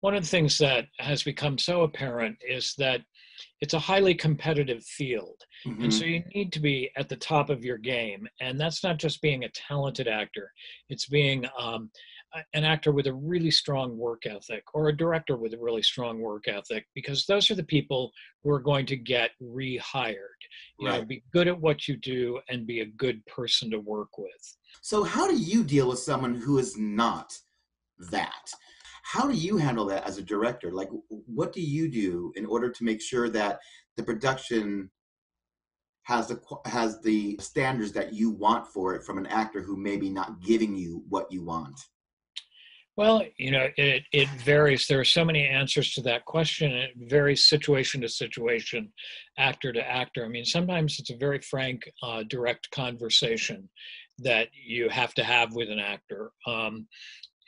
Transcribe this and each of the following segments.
one of the things that has become so apparent is that it's a highly competitive field. Mm-hmm. And so you need to be at the top of your game. And that's not just being a talented actor, it's being um, an actor with a really strong work ethic or a director with a really strong work ethic because those are the people who are going to get rehired you right. know be good at what you do and be a good person to work with so how do you deal with someone who is not that how do you handle that as a director like what do you do in order to make sure that the production has the has the standards that you want for it from an actor who may be not giving you what you want well, you know, it, it varies. There are so many answers to that question. It varies situation to situation, actor to actor. I mean, sometimes it's a very frank, uh, direct conversation that you have to have with an actor. Um,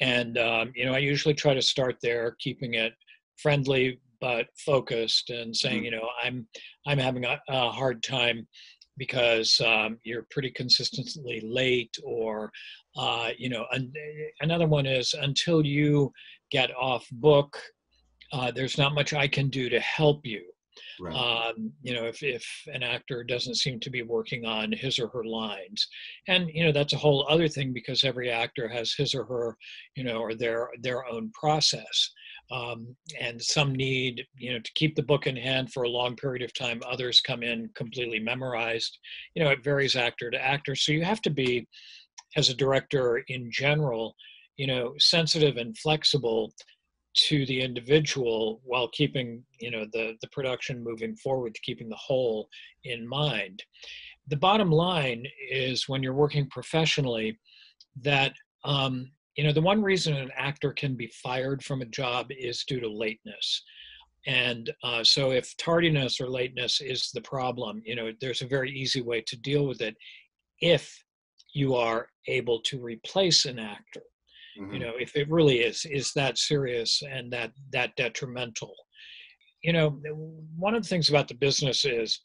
and, um, you know, I usually try to start there, keeping it friendly but focused and saying, mm-hmm. you know, I'm, I'm having a, a hard time because um, you're pretty consistently late or uh, you know an, another one is until you get off book uh, there's not much i can do to help you right. um, you know if, if an actor doesn't seem to be working on his or her lines. And you know that's a whole other thing because every actor has his or her you know or their their own process. Um, and some need you know to keep the book in hand for a long period of time others come in completely memorized. You know it varies actor to actor. So you have to be as a director in general you know sensitive and flexible to the individual while keeping you know the the production moving forward keeping the whole in mind. The bottom line is when you're working professionally that um, you know the one reason an actor can be fired from a job is due to lateness. And uh, so if tardiness or lateness is the problem you know there's a very easy way to deal with it if you are able to replace an actor mm-hmm. you know if it really is is that serious and that that detrimental you know one of the things about the business is